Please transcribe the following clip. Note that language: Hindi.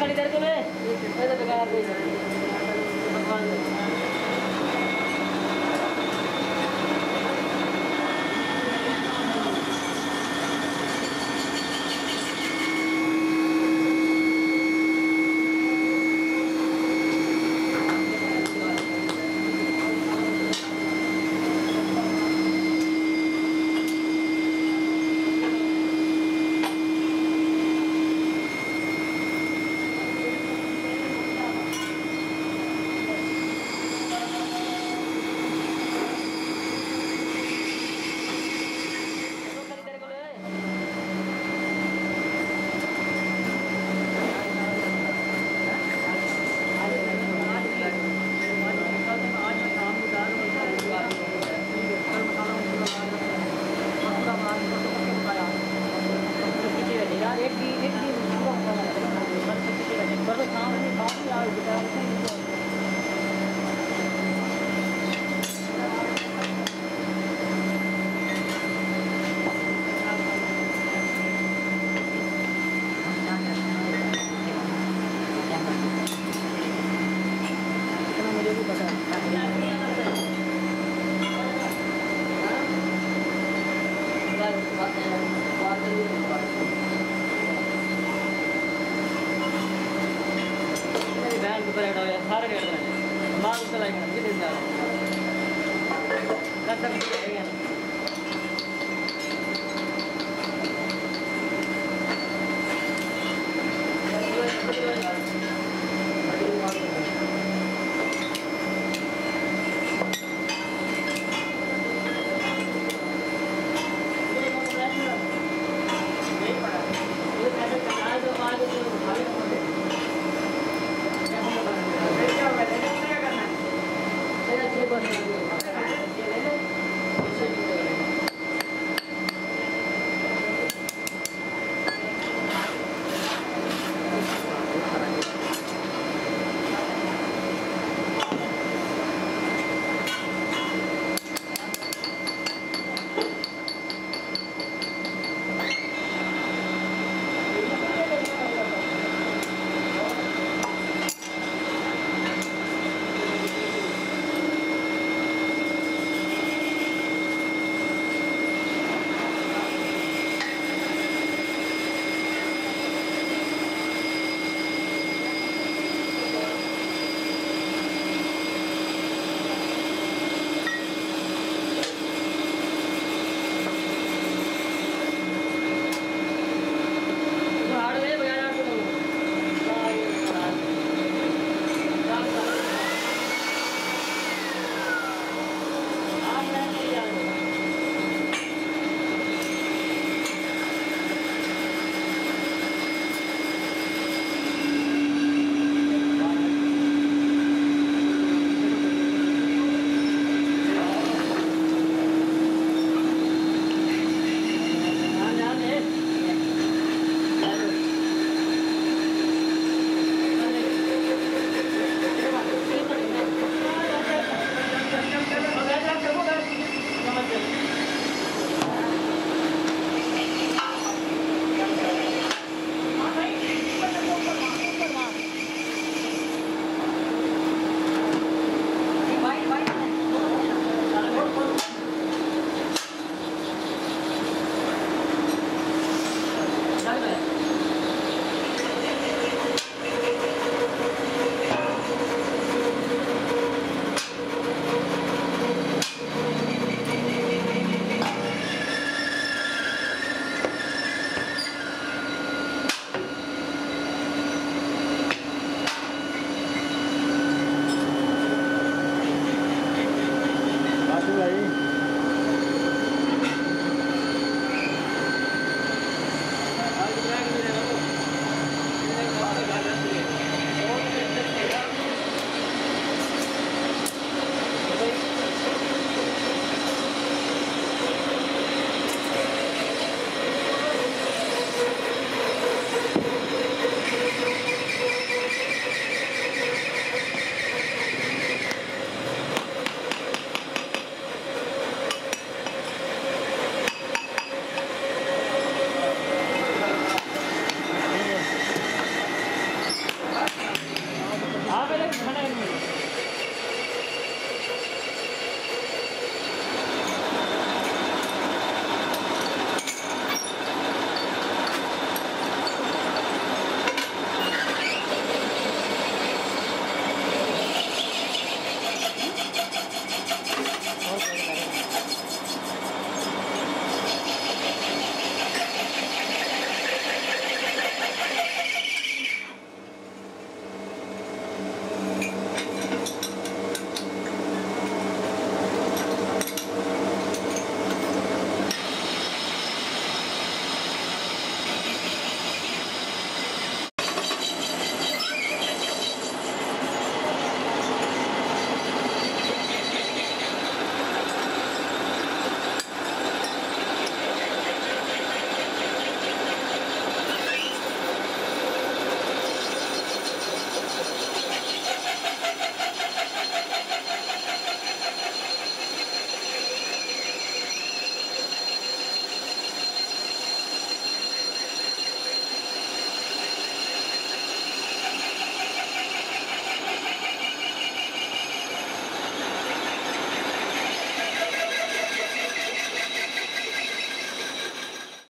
खड़ी करके बेकार भगवान बारह के माल उसका लाइक कितने